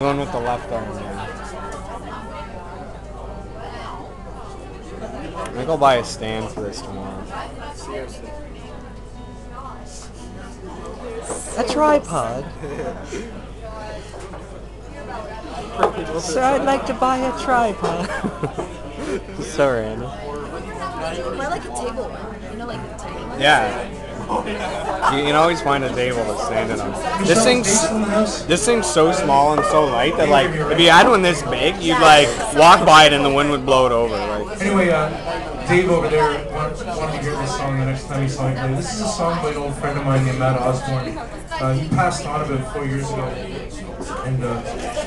Going with the left arm, yeah. I'm gonna go buy a stand for this tomorrow. A tripod. Sir, I'd like to buy a tripod. so random. Or like a table one. You know, like the tiny one. Yeah. You, can always find a table to stand it on. This thing's this thing's so small and so light that like if you had one this big, you'd like walk by it and the wind would blow it over. Like Anyway, uh, Dave over there wanted, wanted to hear this song the next time he saw me play. This is a song by an old friend of mine named Matt Osborne. Uh, he passed on about four years ago, and uh,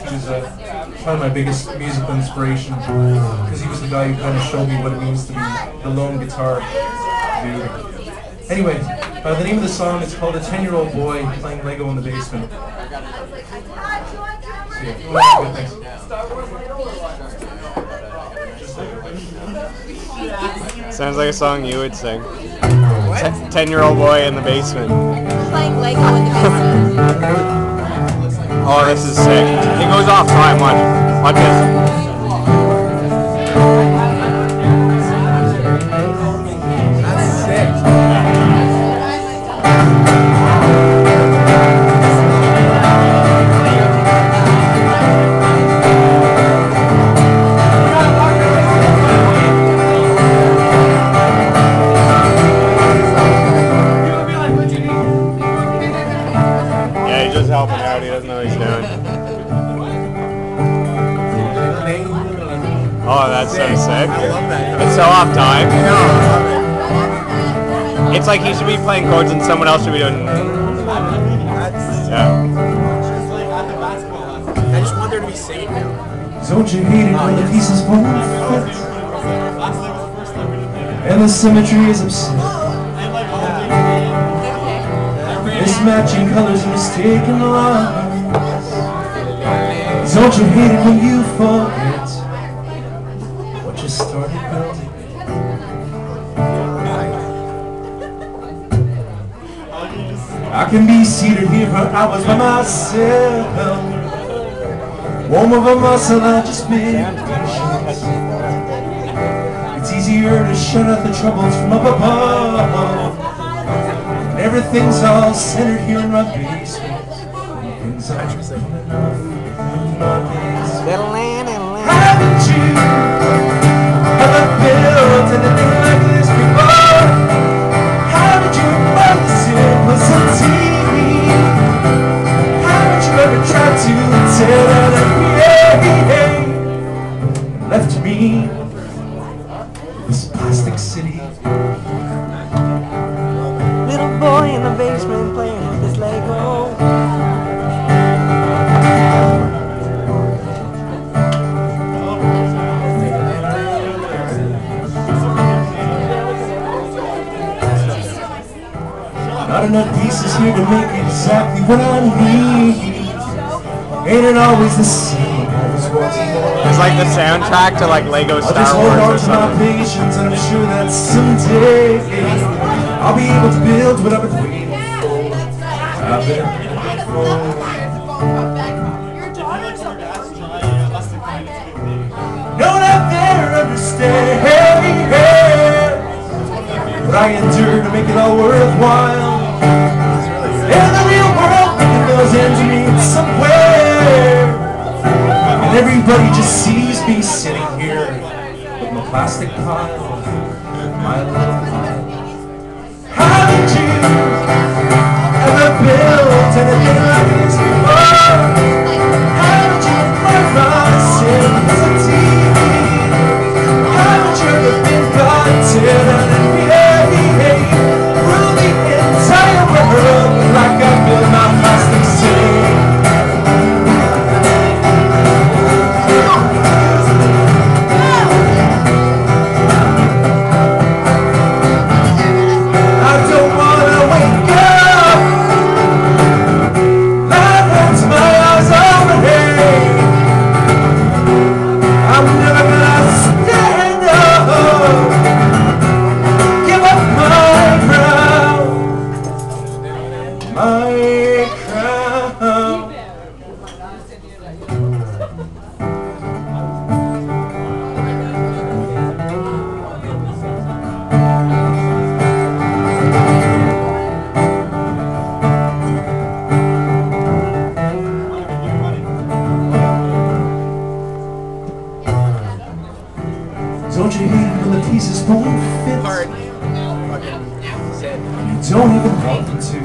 he was uh, probably my biggest musical inspiration because he was the guy who kind of showed me what it means to be the lone guitar dude. Anyway, uh, the name of the song is called "A Ten Year Old Boy Playing Lego in the Basement." See ya. Good, thanks. sounds like a song you would sing. Ten year old boy in the basement. Playing Lego in the basement. Oh, this is sick. It goes off time. Watch. Watch this. Just helping out. He doesn't know what he's doing. Oh, that's so sick. It's so off time. It's like he should be playing chords and someone else should be doing. Yeah. I just want there to be singing now. Don't you hate it when the pieces fall oh, apart? And the symmetry is upset. Mismatching colors mistaken lines. Don't you hate it when you forget what you started building? I can be seated here for hours by myself. Warm of a muscle, I just make patience. It's easier to shut out the troubles from up above. Everything's all centered here in basement. Things are coming in basement playing with his Lego. Not enough pieces here to make exactly what I need. Ain't it always the same? Always wants more. It's like the soundtrack to like Lego I'll Star just hold on Wars to my patience and I'm sure that someday I'll be able to build what I've been waiting for. One out there understands what I endured to make it all worthwhile. In the real world thinking those ends meet somewhere. And everybody just sees me sitting here with my plastic pile, my little. How did you build anything like this before? Don't you hate when the pieces won't fit? Hard. You don't even want them to.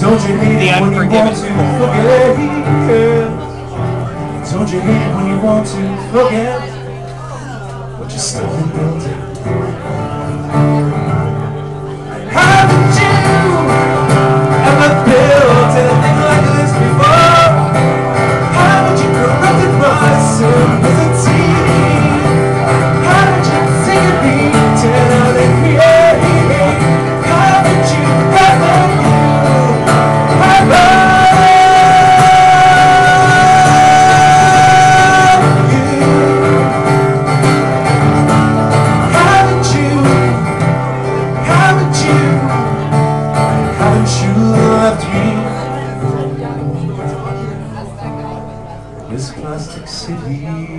Don't you hate The it when you want to forget? Don't you hate it when you want to forget? But you still built it. This plastic city